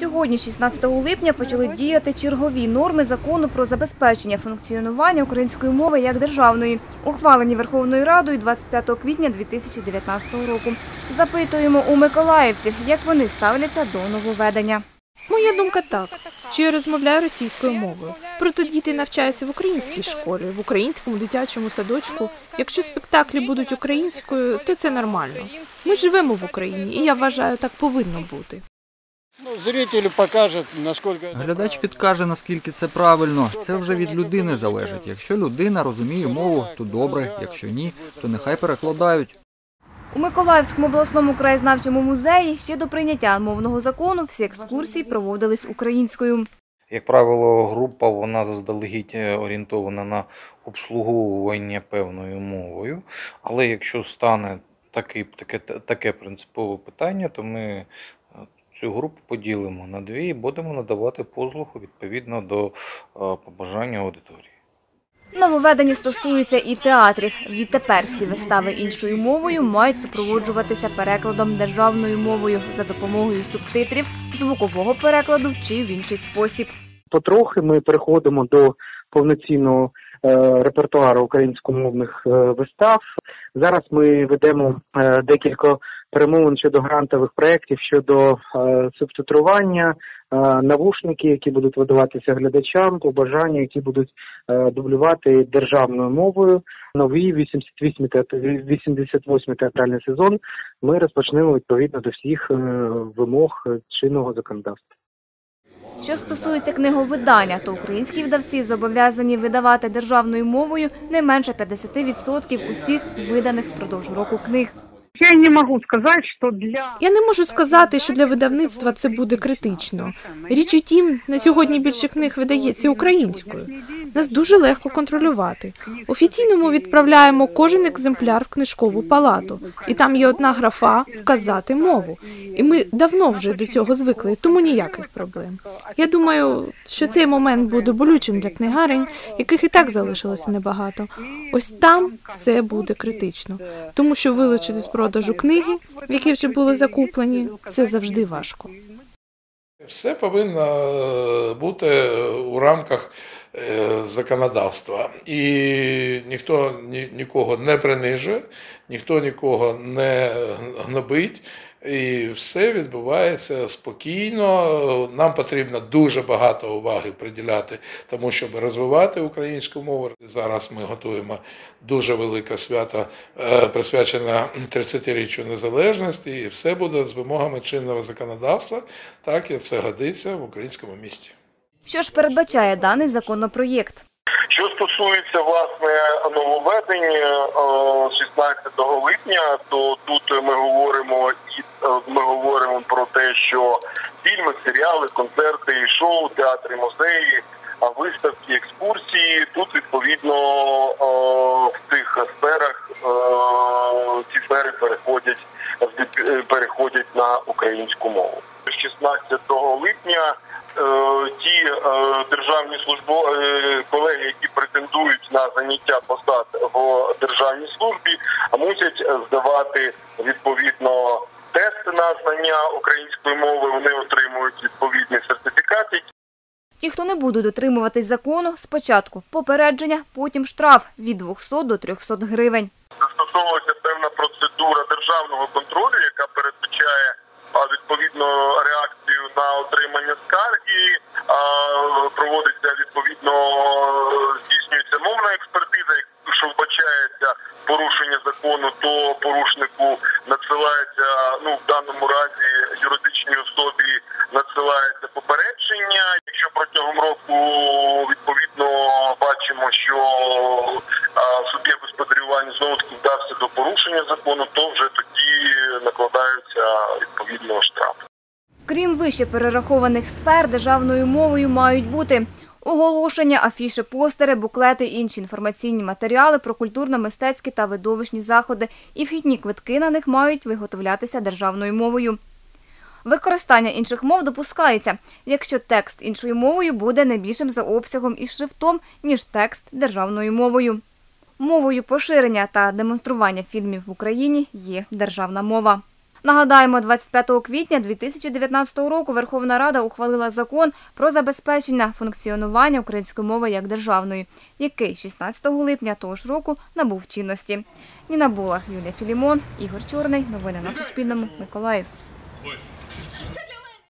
Сьогодні, 16 липня, почали діяти чергові норми закону про забезпечення функціонування української мови як державної, ухвалені Верховною Радою 25 квітня 2019 року. Запитуємо у миколаївців, як вони ставляться до нововведення. Моя думка так. Чи я розмовляю російською мовою? Проте діти навчаються в українській школі, в українському дитячому садочку. Якщо спектаклі будуть українською, то це нормально. Ми живемо в Україні, і я вважаю, так повинно бути. Ну, зрителю покажет, насколько Глядач підкаже, наскільки це правильно. Це вже від людини залежить. Якщо людина розуміє мову, то добре. Якщо ні, то нехай перекладають. У Миколаївському обласному краєзнавчому музеї ще до прийняття мовного закону всі екскурсії проводились українською. Як правило, група вона заздалегідь е, орієнтована на обслуговування певною мовою. Але якщо стане таке, таке, таке принципове питання, то ми цю групу поділимо на дві і будемо надавати послугу відповідно до е, побажання аудиторії. Нововведення стосується і театрів. Відтепер всі вистави іншою мовою мають супроводжуватися перекладом державною мовою за допомогою субтитрів, звукового перекладу чи в інший спосіб. потрохи ми переходимо до повноцінного е, репертуару українськомовних е, вистав. Зараз ми ведемо декілька перемовин щодо грантових проєктів щодо е, субтитрування, е, навушники, які будуть видаватися глядачам, побажання, які будуть е, дублювати державною мовою. Новий 88 театр- 88 театральний сезон ми розпочнемо відповідно до всіх вимог чинного законодавства. Що стосується книговидання, то українські видавці зобов'язані видавати державною мовою не менше 50% усіх виданих впродовж року книг. Я не могу сказать, що для... Я не можу сказати, що для видавництва це буде критично. Річ у тім, на сьогодні більше книг видається українською. Нас дуже легко контролювати. Офіційно ми відправляємо кожен екземпляр в книжкову палату, і там є одна графа вказати мову. І ми давно вже до цього звикли, тому ніяких проблем. Я думаю, що цей момент буде болючим для книгарень, яких і так залишилося небагато. Ось там це буде критично, тому що вилучити з продажу книги, які вже були закуплені, це завжди важко. Все повинно бути у рамках законодавства. І ніхто ні, нікого не принижує, ніхто нікого не гнобить. І все відбувається спокійно. Нам потрібно дуже багато уваги приділяти тому, щоб розвивати українську мову. Зараз ми готуємо дуже велике свято, е, присвячене 30-річчю незалежності, і все буде з вимогами чинного законодавства, так як це годиться в українському місті. Що ж передбачає даний законопроєкт? Що стосується власне нововведень е, 16 липня, то тут ми говоримо і е, ми говоримо про те, що фільми, серіали, концерти, шоу, театри, музеї, а виставки, екскурсії тут відповідно е, в цих сферах е, ці сфери переходять е, переходять на українську мову. 16 липня е, ті е, державні службо е, колеги, які претендують на заняття посад в державній службі, мусять е, здавати відповідно тести на знання української мови. Вони отримують відповідний сертифікат, Ті, хто не буде дотримуватись закону, спочатку попередження, потім штраф від 200 до 300 гривень. застосовується певна процедура державного контролю, яка передбачає відповідно реакцію на отримання скарги, проводиться відповідно здійснюється мовна експертиза. Якщо вбачається порушення закону, то порушнику надсилається ну в даному разі юридичній особі надсилається попередження. Якщо протягом року відповідно бачимо, що суб'єкт господарювання знову таки вдався до порушення закону, то вже тоді накладаються відповідно штрафи. Крім вище перерахованих сфер, державною мовою мають бути оголошення, афіши, постери, буклети, інші інформаційні матеріали про культурно-мистецькі та видовищні заходи і вхідні квитки на них мають виготовлятися державною мовою. Використання інших мов допускається, якщо текст іншою мовою буде не більшим за обсягом і шрифтом, ніж текст державною мовою. Мовою поширення та демонстрування фільмів в Україні є державна мова. Нагадаємо, 25 квітня 2019 року Верховна Рада ухвалила закон про забезпечення функціонування української мови як державної, який 16 липня того ж року набув чинності. Ніна Булах, Юлія Філімон, Ігор Чорний. Новини на Суспільному. Миколаїв.